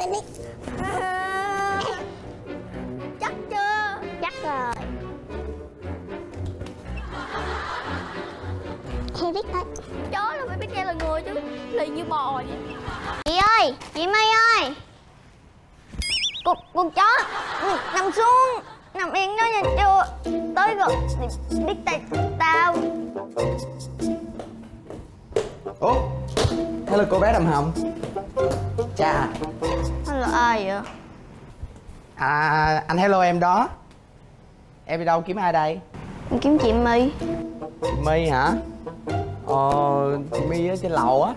lên đi chắc chưa? Chắc rồi. Em biết thôi Chó là phải biết nghe là người chứ. Lì như bò vậy. Chị ơi, chị Mây ơi. Con, con chó. Ừ, Nằm xuống. Nằm yên đó nha chưa Tới rồi. Thì Biết tay tao. Ủa? Hello cô bé đầm hồng chà Nó là ai vậy? à anh hello em đó. Em đi đâu kiếm ai đây? Em kiếm chị My. Chị my hả? Ờ chị my ở trên lầu á.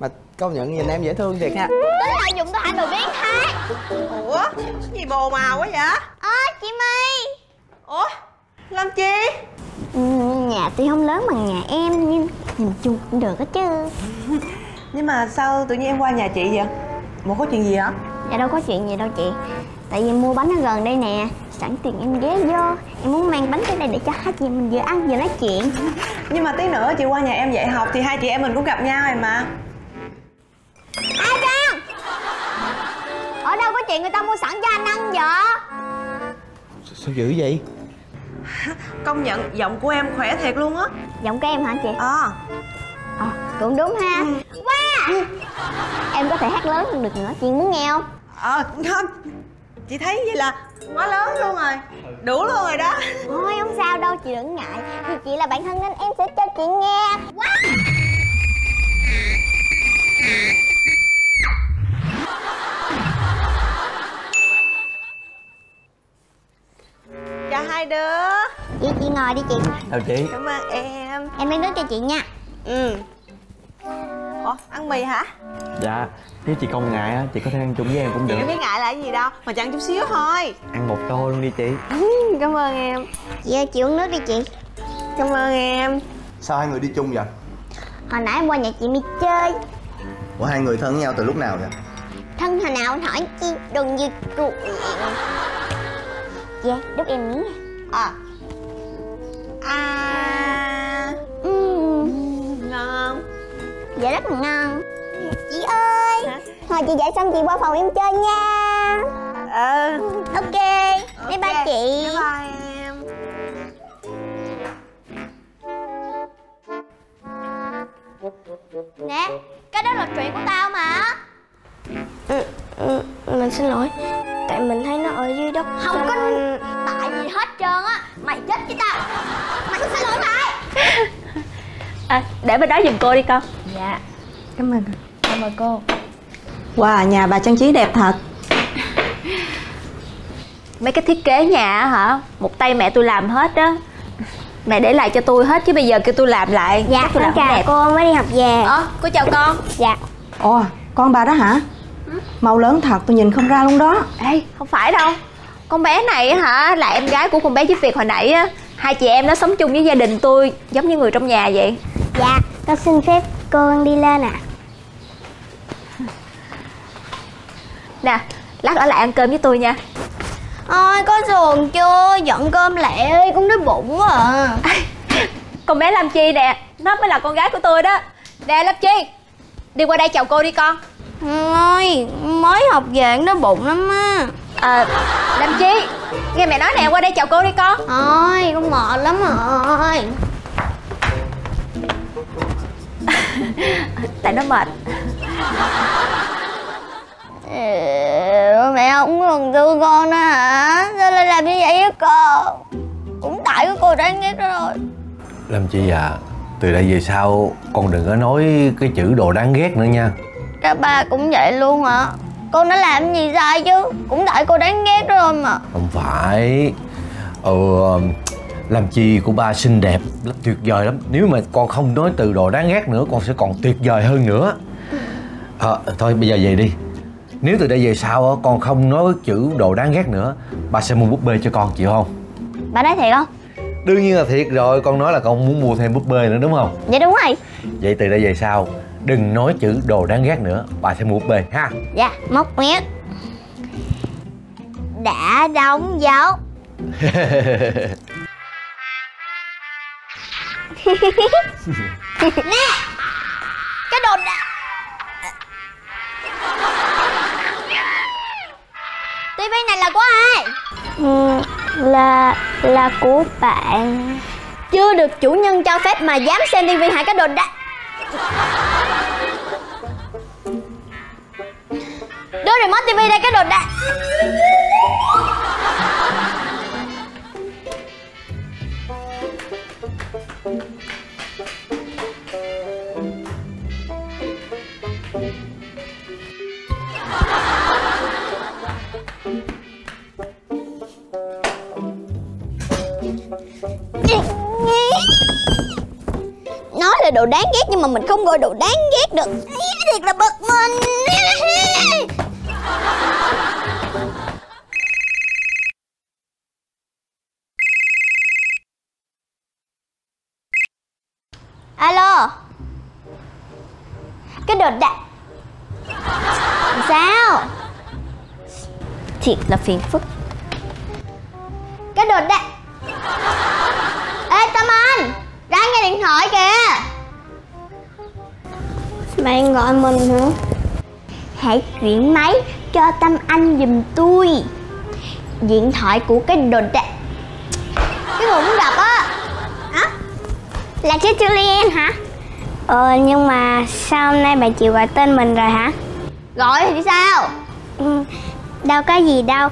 Mà công nhận nhìn em dễ thương thiệt ha. Tính là dùng tôi hai đồ biến khác ủa? Gì bồ màu quá vậy? Ơ chị My. Ủa? Làm chi? Ừ, Nhà tuy không lớn bằng nhà em Nhưng nhìn chung cũng được hết chứ. Nhưng mà sao tự nhiên em qua nhà chị vậy bộ có chuyện gì hả Dạ đâu có chuyện gì đâu chị. Tại vì mua bánh ở gần đây nè Sẵn tiền em ghé vô. Em muốn mang bánh tới đây để cho hai chị mình vừa ăn vừa nói chuyện. Nhưng mà tí nữa chị qua nhà em dạy học thì hai chị em mình cũng gặp nhau rồi mà. Ai Trang Ở đâu có chuyện người ta mua sẵn cho anh ăn vậy? Sao dữ vậy? Công nhận giọng của em khỏe thiệt luôn á. Giọng của em hả chị? Ờ. Ờ cũng đúng ha. Wow Em có thể hát lớn hơn được nữa Chị muốn nghe không? Ờ không. Chị thấy vậy là quá lớn luôn rồi. Đủ luôn rồi đó. Thôi không sao đâu chị đừng ngại. Vì chị là bạn thân nên em sẽ cho chị nghe. Wow chào hai đứa. Chị chị ngồi đi chị. Chào chị. Cảm ơn em. Em lấy nước cho chị nha. Ừ. Ủa ăn mì hả Dạ, nếu chị không ngại á, chị có thể ăn chung với em cũng chị được. có biết ngại là cái gì đâu mà chẳng chút xíu thôi. Ăn một tô luôn đi chị. Cảm ơn em. Chị ơi chị uống nước đi chị. Cảm ơn em. Sao hai người đi chung vậy? Hồi nãy em qua nhà chị mi chơi. Ủa hai người thân với nhau từ lúc nào vậy? Thân hồi nào anh hỏi chi? Đừng như chuyện Dạ đút em miếng nha. À. À. Uhm, ngon. Dạ rất là ngon Chị ơi Hả? Thôi chị dạy xong chị qua phòng em chơi nha. Ờ. Ok Bye bye chị. Bye bye em. Nè Cái đó là chuyện của tao mà. Mình xin lỗi. Tại mình thấy nó ở dưới đất. Không có nên- tại gì hết trơn á. Mày chết với tao. Mày xin lỗi mày. À, để bên đó giùm cô đi con. Dạ Cảm ơn Cảm ơn cô. Wow, nhà bà trang trí đẹp thật. Mấy cái thiết kế nhà á hả? Một tay mẹ tôi làm hết á. Mẹ để lại cho tôi hết chứ bây giờ kêu tôi làm lại. Dạ Chắc tôi con chào đẹp. cô mới đi học về. Ờ, cô chào con. Dạ. Ồ, con bà đó hả? Màu lớn thật, tôi nhìn không ra luôn đó. Ê, không phải đâu. Con bé này á hả là em gái của con bé giúp việc hồi nãy á. Hai chị em nó sống chung với gia đình tôi Giống như người trong nhà vậy. Dạ Con xin phép cô đi lên ạ Nè, lát ở lại ăn cơm với tôi nha. Ôi có giường chưa? Dọn cơm lẹ ơi Cũng đói bụng quá à. Con bé Lam Chi nè? Nó mới là con gái của tôi đó. Nè Lam Chi Đi qua đây chào cô đi con. Ôi mới học về nó bụng lắm á. À, Lam Chi Nghe mẹ nói nè qua đây chào cô đi con. Ôi con mệt lắm rồi. Tại nó mệt Ừ, Mẹ không còn thương con nữa hả? Sao lại làm như vậy với cô? Cũng tại của cô đáng ghét đó rồi. Làm chi à Từ đây về sau con đừng có nói cái chữ đồ đáng ghét nữa nha. Các ba cũng vậy luôn hả Con đã làm gì sai chứ? Cũng tại cô đáng ghét đó rồi mà. Không phải. Ờ Làm chi của ba xinh đẹp lắm, Tuyệt vời lắm. Nếu mà con không nói từ đồ đáng ghét nữa Con sẽ còn tuyệt vời hơn nữa. Ờ thôi bây giờ về đi Nếu từ đây về sau á, con không nói chữ đồ đáng ghét nữa Ba sẽ mua búp bê cho con chịu không? Bà nói thiệt không? Đương nhiên là thiệt rồi con nói là con muốn mua thêm búp bê nữa đúng không? Dạ đúng rồi. Vậy từ đây về sau đừng nói chữ đồ đáng ghét nữa bà sẽ mua búp bê ha? Dạ móc méo Đã đóng dấu. Nè Cái đồ đã tivi này là của ai? Ừ, là là của bạn. Chưa được chủ nhân cho phép mà dám xem tivi hả cái đồ đã đưa remote tivi đây cái đồ đã là đồ đáng ghét nhưng mà mình không gọi đồ đáng ghét được. Thiệt là bực mình. Alo. Cái đồ đạc sao? Thiệt là phiền phức. Cái đồ đạc ê, tâm anh, ra nghe điện thoại kìa bạn gọi mình hả? Hãy chuyển máy cho Tâm Anh giùm tôi. Điện thoại của cái đồ đạc Cái người muốn gặp á. Hả? là chứ Julian hả? Ờ nhưng mà sao hôm nay bà chịu gọi tên mình rồi hả? Gọi thì sao? ừ, đâu có gì đâu.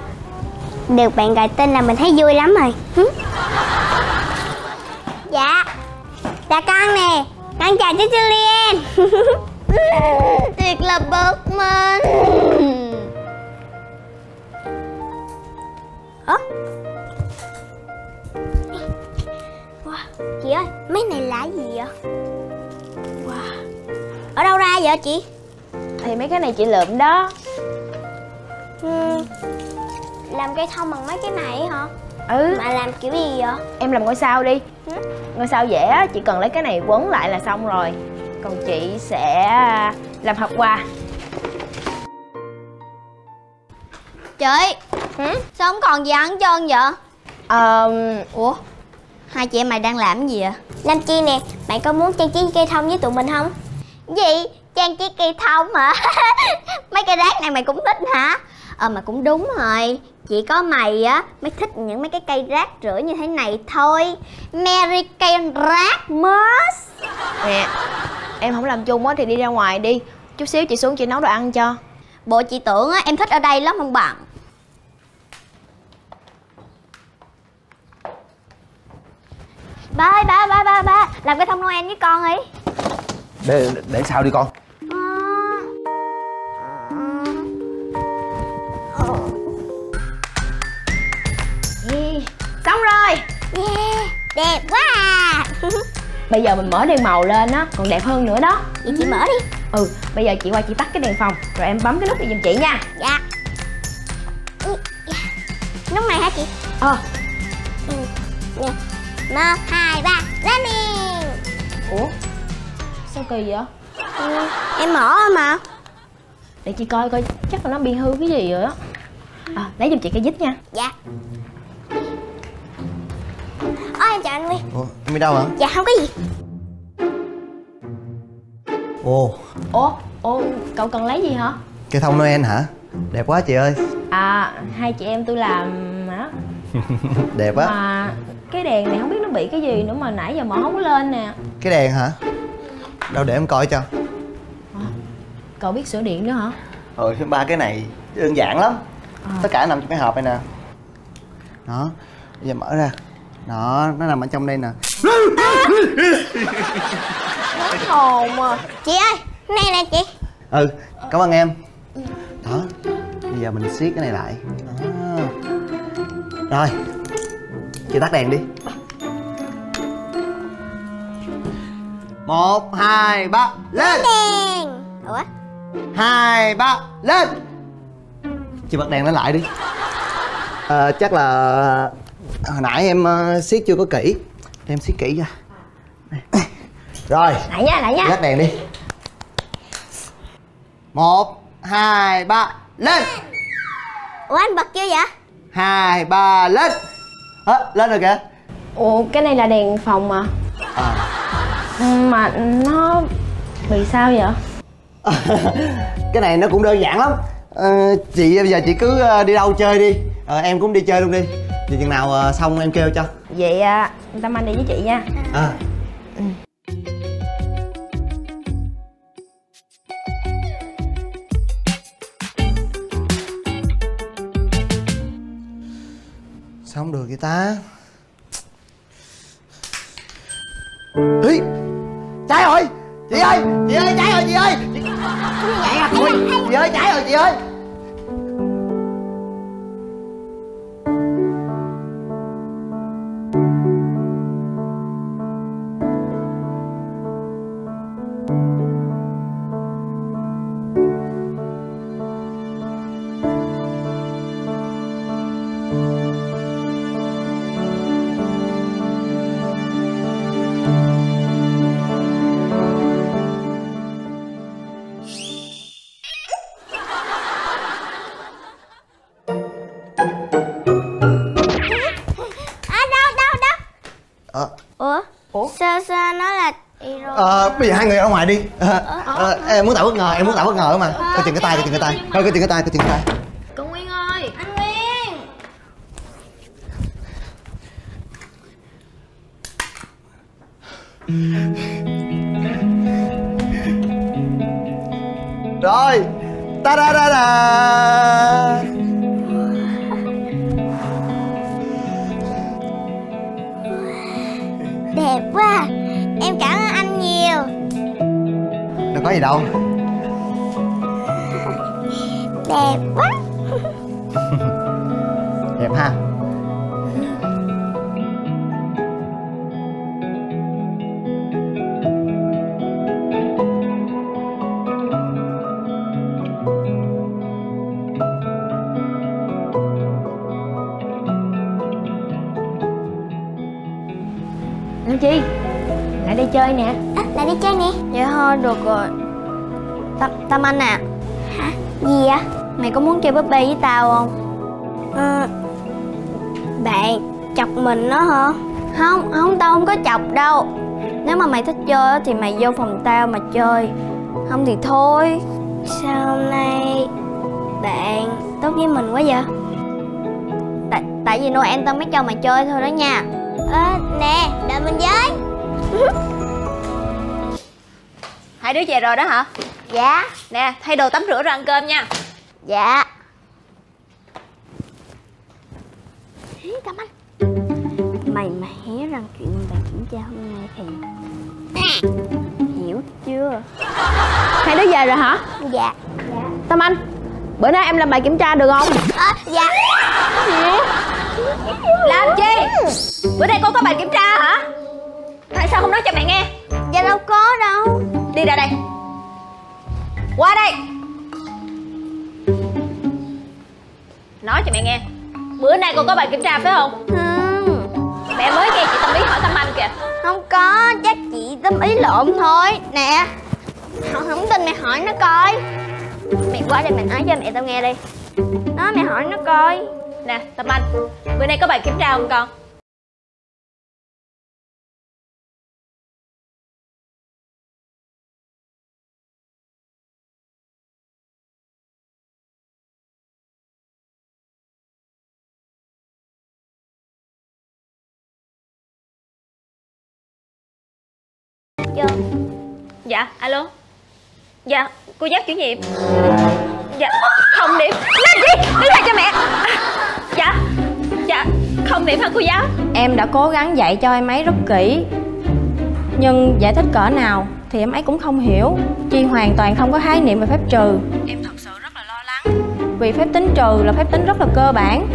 Được bạn gọi tên là mình thấy vui lắm rồi. Hứ. dạ. Là con nè. Con chào chú Julian. Thiệt là bực mình Ơ? Wow, chị ơi, mấy này là gì vậy? Wow. Ở đâu ra vậy chị? Thì mấy cái này chị lượm đó Hmm, làm cây thông bằng mấy cái này hả? Ừ Mà làm kiểu gì vậy? em làm ngôi sao đi Hử? ngôi sao dễ á chỉ cần lấy cái này quấn lại là xong rồi còn chị sẽ làm hộp quà Chị Sao không còn gì ăn hết trơn vậy? Ờm, Ủa? Hai chị em mày đang làm cái gì vậy? Nam Chi nè, bạn có muốn trang trí cây thông với tụi mình không? Gì? Trang trí cây thông hả? Mấy cây rác này mày cũng thích hả? Ờ mà cũng đúng rồi Chỉ có mày á mới thích những mấy cái cây rác rưởi như thế này thôi. Merry cây rác mớs nè em không làm chung á thì đi ra ngoài đi. Chút xíu chị xuống chị nấu đồ ăn cho. Bộ chị tưởng á em thích ở đây lắm không bằng Ba ơi ba ba ba ba Làm cái thông Noel với con đi. Để để sao đi con Yeah, đẹp quá à. Bây giờ mình mở đèn màu lên á còn đẹp hơn nữa đó. Vậy chị mở đi. Ừ bây giờ chị qua chị tắt cái đèn phòng rồi em bấm cái nút này giùm chị nha. Dạ. Ừ, dạ. Lúc này hả chị? ờ. Ừ. Nè Một, hai, ba, lên liền. Ủa? Sao kỳ vậy? Ừ, Em mở mà. Để chị coi coi chắc là nó bị hư cái gì rồi á. À, lấy giùm chị cái dít nha. Dạ em chào anh Nguyên? Ủa em đi đâu hả? Dạ không có gì. Ồ. Ủa ủa cậu cần lấy gì hả? Cây thông noel hả? Đẹp quá chị ơi. À hai chị em tôi làm á. Đẹp á mà cái đèn này không biết nó bị cái gì nữa mà nãy giờ mở không có lên nè. Cái đèn hả? Đâu để em coi cho. Cậu biết sửa điện nữa hả? Ừ ba cái này đơn giản lắm. Tất cả nằm trong cái hộp này nè. Đó bây giờ mở ra đó nó nằm ở trong đây nè. Hồn à. Chị ơi, này nè chị. Ừ cảm ơn em. Đó bây giờ mình siết cái này lại. Đó. rồi chị tắt đèn đi. Một hai ba lên. Đèn. Ủa? hai ba lên. Chị bật đèn lên lại đi. Ờ, chắc là hồi nãy em siết chưa có kỹ. Để em siết kỹ ra. Rồi. Lại nha, lại nha. Dắt đèn đi. Một Hai ba Lên. Ủa anh bật chưa vậy? Hai ba Lên. À, Lên rồi kìa. Ủa, cái này là đèn phòng mà. À. Mà nó bị sao vậy? Cái này nó cũng đơn giản lắm. Ờ, Chị bây giờ chị cứ đi đâu chơi đi. Ờ, Em cũng đi chơi luôn đi Thì chừng nào ờ, xong em kêu cho. Vậy à, Tâm Anh đi với chị nha. À. Sao không được vậy ta. Ý Cháy rồi Chị ơi Chị ơi cháy rồi chị ơi. Chị... Chị ơi cháy rồi chị ơi Ờ. Ủa? Ủa? Sao sao nó là Ờ, bây giờ hai người ở ngoài đi. Ờ, ờ, Em muốn tạo bất ngờ, em muốn tạo bất ngờ mà. Coi chừng cái tay, coi chừng cái tay. Coi coi chừng cái tay, coi chừng cái tay. Con Nguyên ơi! Anh nguyên! Rồi. Ta da da da đẹp quá. Em cảm ơn anh nhiều. Đâu có gì đâu. Đẹp quá. Đẹp ha Chi? Lại đây chơi nè. À, lại đi chơi nè. Dạ thôi được rồi. Tâm, Tâm Anh à. Hả? Gì vậy? Mày có muốn chơi búp bê với tao không? ờ, bạn chọc mình đó hả? Không, không tao không có chọc đâu. Nếu mà mày thích chơi á, thì mày vô phòng tao mà chơi. Không thì thôi. Sao hôm nay bạn tốt với mình quá vậy? Tại, tại vì Noel tao mới cho mày chơi thôi đó nha. Ơ nè. đợi mình với Hai đứa về rồi đó hả? dạ Nè, thay đồ tắm rửa rồi ăn cơm nha dạ Hí, Tâm Anh Mày mà hé răng chuyện bài kiểm tra hôm nay thì Hiểu chưa? Hai đứa về rồi hả? dạ Tâm Anh Bữa nay em làm bài kiểm tra được không? Ờ, dạ Làm chi? Bữa nay cô có bài kiểm tra hả? Tại sao không nói cho mẹ nghe? dạ đâu có đâu. Đi ra đây. Qua đây. Nói cho mẹ nghe. Bữa nay cô có bài kiểm tra phải không? không Mẹ mới nghe chị Tâm Ý hỏi Tâm Anh kìa. Không có chắc chị tâm ý lộn thôi. Nè không, không tin mày hỏi nó coi. Mày qua đây mày nói cho mẹ tao nghe đi. Đó mày hỏi nó coi. Nè Tâm Anh Bữa nay có bài kiểm tra không con? Vô. Dạ, alo. Dạ, cô giáo chủ nhiệm. Dạ, không điểm Làm gì? Đứng lại cho mẹ. Dạ, dạ, không điểm hả cô giáo? Em đã cố gắng dạy cho em ấy rất kỹ. Nhưng giải thích cỡ nào thì em ấy cũng không hiểu. Chi hoàn toàn không có khái niệm về phép trừ. Em thật sự rất là lo lắng. Vì phép tính trừ là phép tính rất là cơ bản.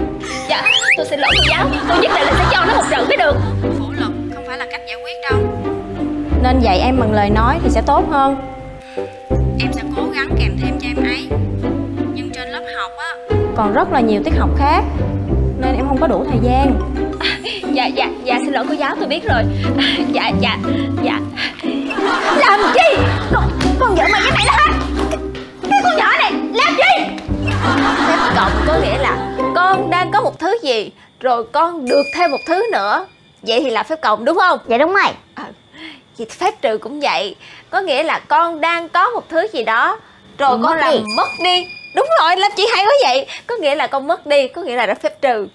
Dạ, tôi xin lỗi cô giáo. Tôi nhất định là sẽ cho nó một trận mới được. Phụ lực không phải là cách giải quyết đâu Nên dạy em bằng lời nói thì sẽ tốt hơn. Em sẽ cố gắng kèm thêm cho em ấy. Nhưng trên lớp học á Còn rất là nhiều tiết học khác Nên em không có đủ thời gian. Dạ, dạ, dạ, xin lỗi cô giáo tôi biết rồi. À, dạ dạ dạ. Làm gì? Con con vợ mày với mày đó hả cái, con nhỏ này làm gì? Phép cộng có nghĩa là con đang có một thứ gì rồi con được thêm một thứ nữa. Vậy thì là phép cộng đúng không? Dạ đúng rồi. À, thì phép trừ cũng vậy. Có nghĩa là con đang có một thứ gì đó rồi Mất con làm đi. mất đi. Đúng rồi làm chị hay quá vậy. Có nghĩa là con mất đi có nghĩa là đã phép trừ.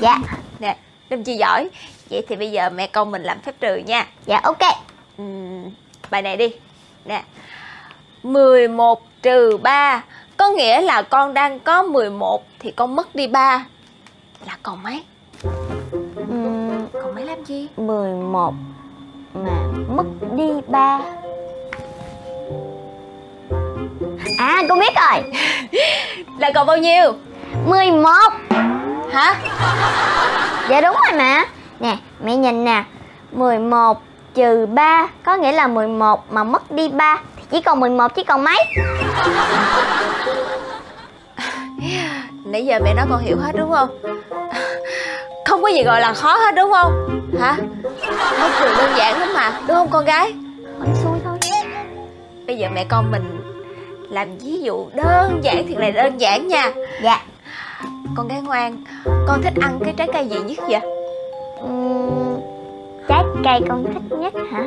Dạ. Nè Lâm Chi giỏi. Vậy thì bây giờ mẹ con mình làm phép trừ nha. Dạ ok. Ừm, bài này đi. Nè. 11 trừ 3 có nghĩa là con đang có 11 thì con mất đi 3 là còn mấy? Ừm, còn mấy làm gì 11 Mà mất đi 3 À con biết rồi. Là còn bao nhiêu? 11 hả? Dạ đúng rồi mà. Nè mẹ nhìn nè. 11 trừ 3 có nghĩa là 11 mà mất đi 3 thì chỉ còn 11 chỉ còn mấy? Nãy giờ mẹ nói con hiểu hết đúng không? Không có gì gọi là khó hết đúng không hả? Phép trừ đơn giản lắm mà đúng không con gái? Hỏi xui thôi. Bây giờ mẹ con mình làm ví dụ đơn giản thiệt là đơn giản nha. Dạ. Con gái ngoan con thích ăn cái trái cây gì nhất vậy? Ừm, Trái cây con thích nhất hả?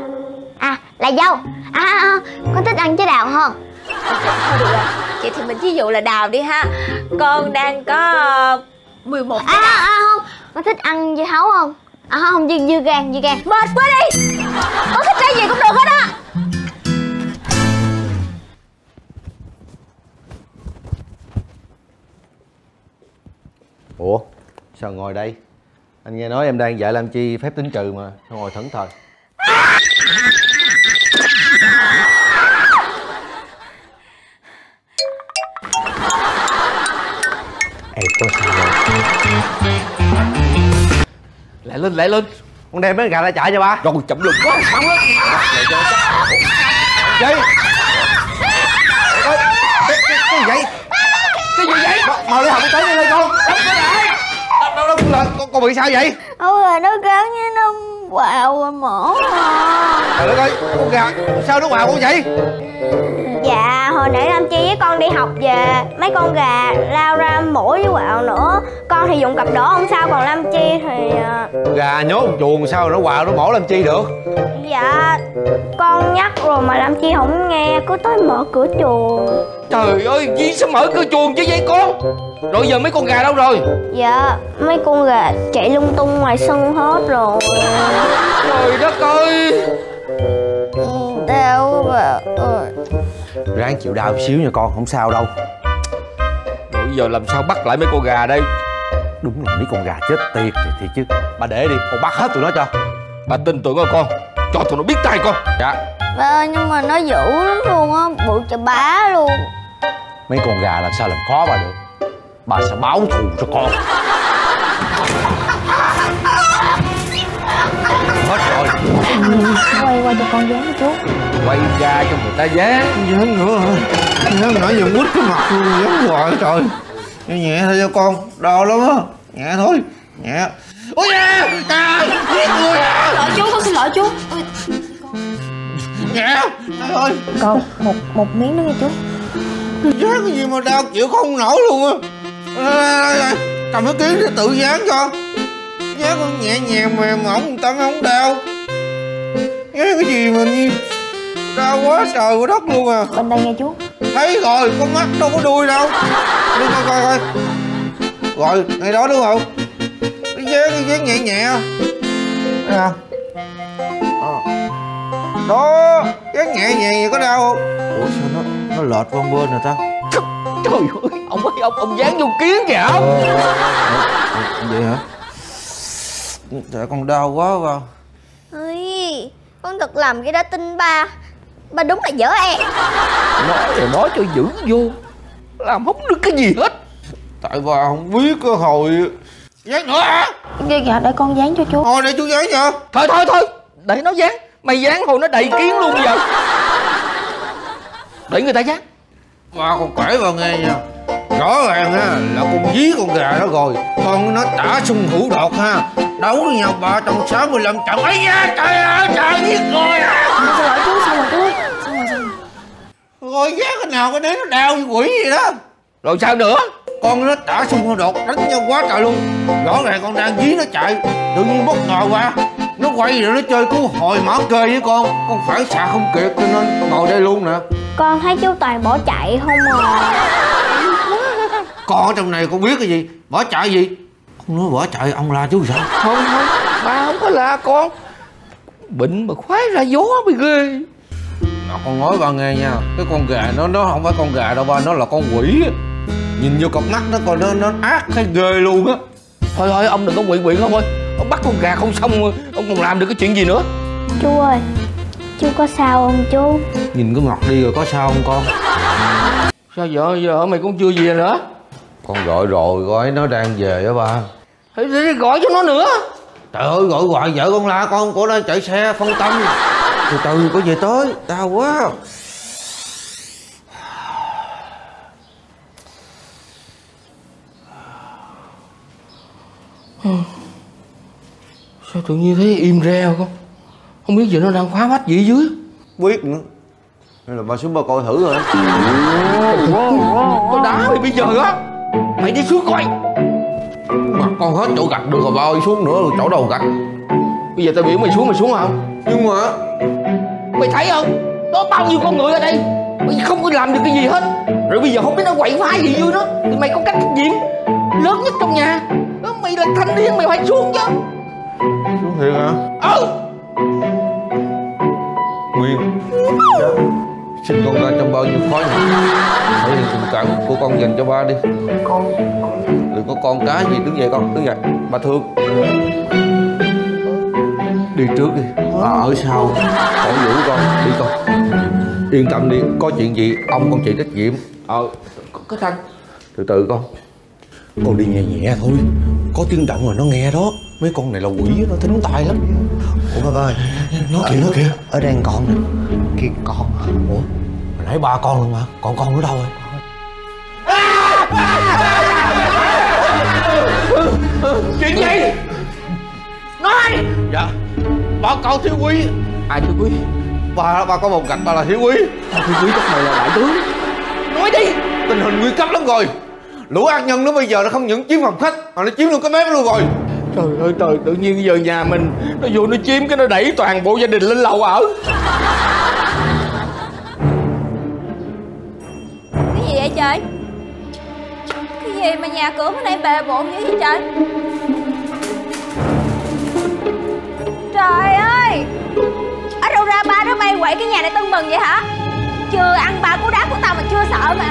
À là dâu. À, à, à con thích ăn trái đào hơn. Thôi được rồi vậy thì mình ví dụ là đào đi ha. Con đang có ờ, 11 À, à, à không Con thích ăn dưa hấu không À không dưa, dưa gan dưa gan. Mệt quá đi. Con thích trái gì cũng được hết á. Ủa sao ngồi đây? Anh nghe nói em đang dạy làm chi phép tính trừ mà Sao ngồi thẫn thờ? Em có sao Lại lên lại lên Con đem mấy gà ra chạy cho ba Rồi chậm lực quá Bắn lên Ôi, cái, cái, cái gì vậy Cái gì vậy Mau đi học y tế nhanh lên con Đâu lại Đâu đâu đâu là con, bị sao vậy Ôi rồi nó gắn với nó quạo rồi mổ Trời đất ơi con gà Sao nó vào con vậy? Dạ hồi nãy Lam Chi với con đi học về Mấy con gà lao ra mũi với quạo nữa. Con thì dùng cặp đỏ không sao Còn Lam Chi thì à, Gà nhốt chuồng sao nó quạo nó mổ làm chi được? Dạ Con nhắc rồi mà Lam Chi không nghe Cứ tới mở cửa chuồng Trời ơi, Di sao mở cửa chuồng chứ vậy con? Rồi giờ mấy con gà đâu rồi? Dạ mấy con gà chạy lung tung ngoài sân hết rồi. Trời đất ơi! Đau bà ơi Ráng chịu đau xíu nha con không sao đâu. Rồi giờ làm sao bắt lại mấy con gà đây? Đúng là mấy con gà chết tiệt thì thiệt chứ. Bà để đi con bắt hết tụi nó cho. Bà tin tưởng ơi con Cho tụi nó biết tay con. Dạ. Ba ơi nhưng mà nó dữ lắm Bự chà bá luôn. Mấy con gà làm sao làm khó bà được? Bà sẽ báo thù cho con. Hết rồi. Quay qua cho con dán chú Quay ra cho người ta dán. Dán nữa hả? Dán nãy giờ quýt cái mặt luôn, dán hoài trời. Nhẹ nhẹ thôi cho con, đau lắm á. Nhẹ thôi, nhẹ. Ôi da, da, giết người. À Lỗi chú con xin lỗi chú Nhẹ, thôi. Con một một miếng nữa nha chú. Dán cái gì mà đau chịu không nổi luôn á. Đây, đây, đây, Cầm cái kiếm để tự dán cho. Dán con nhẹ nhàng mềm mỏng người ta không đau. Dán cái gì mà như Đau quá trời quá đất luôn à. Bên đây nghe chú. Thấy rồi con mắt đâu có đuôi đâu. Đi coi coi coi. Rồi ngay đó đúng không? Cái dán cái dán nhẹ nhẹ. Ờ. đó dán nhẹ nhàng vậy có đau không ủa sao nó nó lệch qua bên rồi ta? Trời ơi, ông ơi, ông, ông dán vô kiến kìa vậy hả? Trời con đau quá vào Ơi Con thật làm cái đó tin ba. Ba đúng là dở em Nói rồi nói cho dữ vô. Làm không được cái gì hết. Tại bà không biết cái hồi dán nữa hả? Dạ, dạ để con dán cho chú. Hồi để chú dán cho Thôi thôi thôi, để nó dán Mày dán hồi nó đầy kiến luôn giờ Để người ta dán bà còn kể bà nghe nha rõ ràng ha là con dí con gà đó rồi. Con nó tả sung hữu đột ha. Đấu với nhau ba trăm sáu mươi lăm trận. Ấy da trời ơi trời giết rồi à. Sao rồi chú sao rồi chú? Sao rồi sao? Rồi rồi giá cái nào cái đấy nó đau như quỷ vậy đó. Rồi sao nữa? Con nó tả sung hữu đột đánh nhau quá trời luôn. Rõ ràng con đang dí nó chạy. Tự nhiên bất ngờ qua nó quay rồi nó chơi cứu hồi mở kê với con. Con phản xạ không kịp cho nên con ngồi đây luôn nè. Con thấy chú Toàn bỏ chạy không à? Con ở trong này con biết cái gì? Bỏ chạy gì? Con nói bỏ chạy ông la chú sao? Không không Ba không có la con. Bệnh mà khoái ra gió mới ghê. Mà con nói ba nghe nha. Cái con gà nó nó không phải con gà đâu ba Nó là con quỷ. Á Nhìn vô cặp mắt nó còn nó, nó ác thấy ghê luôn á. Thôi thôi ông đừng có quỵ quỵ không ơi Ông bắt con gà không xong Ông còn làm được cái chuyện gì nữa? Chú ơi Chú có sao không chú? Nhìn cái mặt đi rồi có sao không con? Sao vợ vợ mày cũng chưa về nữa? Con gọi rồi gói nó đang về á ba. Thế thì gọi cho nó nữa. Trời ơi gọi hoài vợ con la con của nó chạy xe phân tâm. Từ từ có về tới Đau quá Sao tự nhiên thấy im reo không? Không biết giờ nó đang phá phách gì ở dưới. Biết nữa. Hay là ba xuống ba coi thử rồi. Tao đá mày bây giờ á. Mày đi xuống coi. Mặt con hết chỗ gạch được rồi ba ơi xuống nữa chỗ đầu gạch. Bây giờ tao biểu mày xuống mày xuống không Nhưng mà Mày thấy không? Đó bao nhiêu con người ở đây? Mày không có làm được cái gì hết. Rồi bây giờ không biết nó quậy phá gì vui đó. Thì mày có cách trách nhiệm Lớn nhất trong nhà. Đó, Mày là thanh niên mày phải xuống chứ Xuống thiệt hả? Ừ Nguyên. Xin con ra trong bao nhiêu khói này Thể hiện tình cảm của con dành cho ba đi. Con. Đừng có con cái gì đứng dậy con đứng dậy. Ba thương. Đi trước đi. Ba ở sau. Cổ vũ con đi con. Yên tâm đi Có chuyện gì ông con chịu trách nhiệm. Ờ Có, có thằng. Từ từ con. Con đi nhẹ nhẹ thôi. Có tiếng động là nó nghe đó Mấy con này là quỷ nó thính tai lắm. Ủa ba ơi Nó kìa nó kìa. Ở đây con nè Kìa con. Ủa Hồi nãy ba con luôn mà Còn con ở đâu rồi? Chuyện gì? Nói! Dạ. Báo cáo thiếu quý. Ai thưa quý? Ba ba có một gạch ba là thiếu quý. Thưa quý chắc mày là đại tướng. Nói đi. Tình hình nguy cấp lắm rồi. Lũ ác nhân nó bây giờ nó không những chiếm phòng khách Mà nó chiếm luôn cái bếp luôn rồi Trời ơi, trời, tự nhiên giờ nhà mình, Nó vô nó chiếm cái nó đẩy toàn bộ gia đình lên lầu ở. Cái gì vậy trời? Cái gì mà nhà cửa bữa nay bề bộn dữ vậy trời? Trời ơi! Ở đâu ra ba đứa bay quậy cái nhà này tưng bừng vậy hả? Chưa ăn ba cú đá của tao mà chưa sợ mà.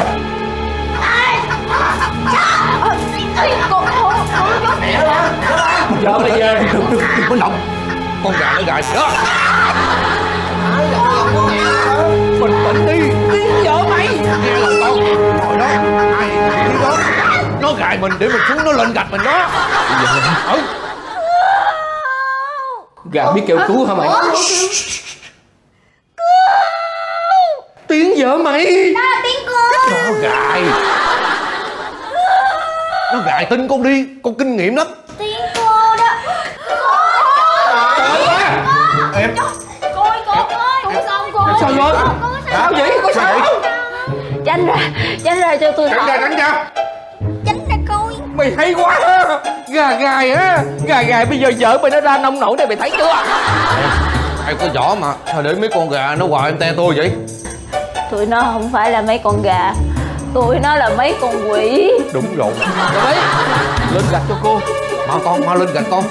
Ê, Trời ơi, cô, cô, cô, cô, Vợ mày về Đừng, đừng, đừng có động Con gà nó gài đó Bình tĩnh đi Tiếng vợ mày Nghe lời con Hồi đó Ai thì đó Nó gài mình để mình xuống nó lên gạch mình đó Bây giờ Gà biết kêu cứu hả mày? Tiếng vợ mày! Đó là tiếng cô Nó gài Nó gài tin con đi Con kinh nghiệm lắm. Tiếng cô đó. Em. Cô ơi cô ơi. Cô sao cô ơi? Sao rồi Cô có sao vậy? có sao không Tránh ra Tránh ra cho tôi Tránh ra tránh ra. Tránh ra coi. Mày hay quá. Ha Gà gài á. Gà gài bây giờ vợ mày nó ra nông nổi đây mày thấy chưa? Ai có võ mà. Sao để mấy con gà nó hoài em te tôi vậy? Tụi nó không phải là mấy con gà Tụi nó là mấy con quỷ. Đúng rồi. Đấy Lên gạch cho cô. Mau con mau lên gạch con.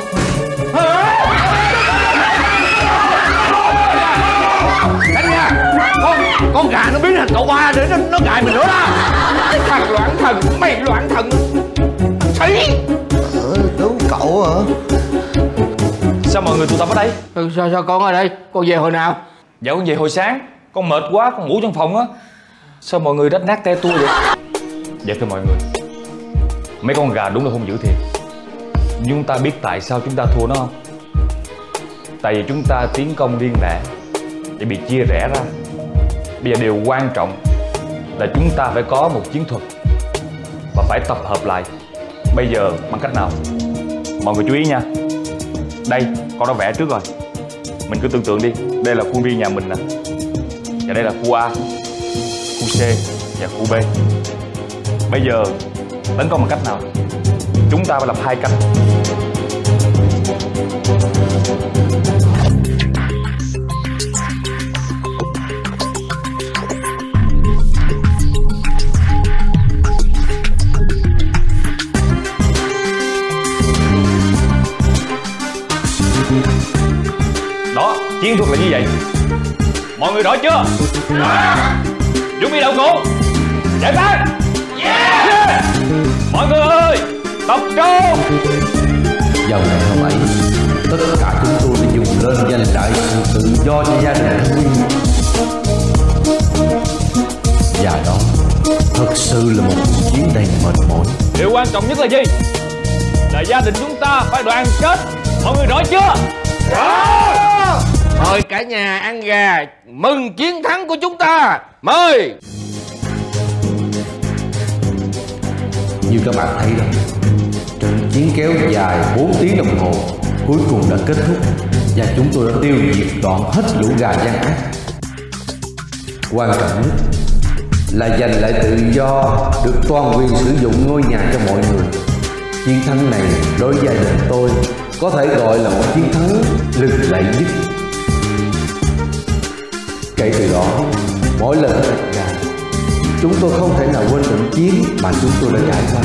Tránh ra Con con gà nó biến thành cậu ba để nó, nó gài mình nữa đó. Cái thằng loạn thần Mày loạn thần. Sĩ Ờ, cứu cậu hả? Sao mọi người tụ tập ở đây? ừ, Sao sao con ở đây? Con về hồi nào? Dạ con về hồi sáng. Con mệt quá, con ngủ trong phòng á Sao mọi người rách nát te tua vậy? Dạ thưa mọi người. Mấy con gà đúng là hung dữ thiệt. Nhưng ta biết tại sao chúng ta thua nó không? Tại vì chúng ta tiến công liên lẻ Để bị chia rẽ ra. Bây giờ điều quan trọng Là chúng ta phải có một chiến thuật và phải tập hợp lại. Bây giờ bằng cách nào? Mọi người chú ý nha. Đây, con đã vẽ trước rồi. Mình cứ tưởng tượng đi. Đây là khuôn viên nhà mình nè. Và đây là khu A khu C và khu B. Bây giờ, tấn công bằng cách nào? Chúng ta phải lập hai cánh đó, chiến thuật là như vậy. Mọi người rõ chưa? Chuẩn bị đầu cụ giải tán yeah. mọi người ơi tập trung. Vào ngày hôm ấy Tất cả chúng tôi đã dùng lên giành lại sự tự do cho gia đình Huy Và đó Thật sự là một cuộc chiến đầy mệt mỏi. Điều quan trọng nhất là gì? Là gia đình chúng ta phải đoàn kết. Mọi người rõ chưa Mời cả nhà ăn gà. Mừng chiến thắng của chúng ta. Mời. Như các bạn thấy đó, Trận chiến kéo dài 4 tiếng đồng hồ Cuối cùng đã kết thúc Và chúng tôi đã tiêu diệt đoạn hết lũ gà gian ác. Quan trọng nhất Là giành lại tự do Được toàn quyền sử dụng ngôi nhà cho mọi người. Chiến thắng này đối với gia đình tôi Có thể gọi là một chiến thắng lừng lẫy nhất. Kể từ đó, Mỗi lần ở gà Chúng tôi không thể nào quên trận chiến mà chúng tôi đã trải qua.